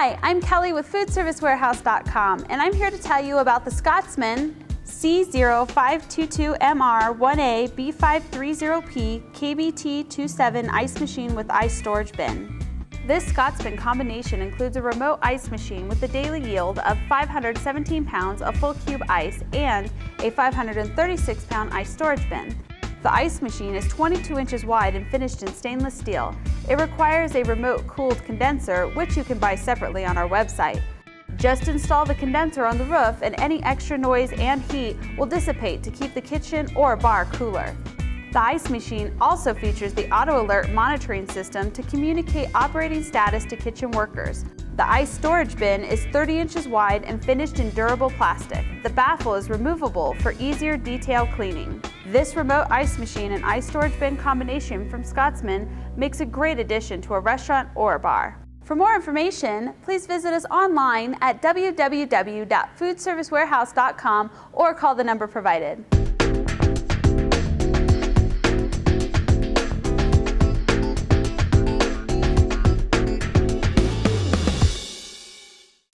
Hi, I'm Kelly with FoodServiceWarehouse.com, and I'm here to tell you about the Scotsman C0522MR1A B530P KBT27 ice machine with ice storage bin. This Scotsman combination includes a remote ice machine with a daily yield of 517 pounds of full cube ice and a 536 pound ice storage bin. The ice machine is 22 inches wide and finished in stainless steel. It requires a remote cooled condenser, which you can buy separately on our website. Just install the condenser on the roof and any extra noise and heat will dissipate to keep the kitchen or bar cooler. The ice machine also features the AutoAlert monitoring system to communicate operating status to kitchen workers. The ice storage bin is 30 inches wide and finished in durable plastic. The baffle is removable for easier detail cleaning. This remote ice machine and ice storage bin combination from Scotsman makes a great addition to a restaurant or a bar. For more information, please visit us online at www.foodservicewarehouse.com or call the number provided.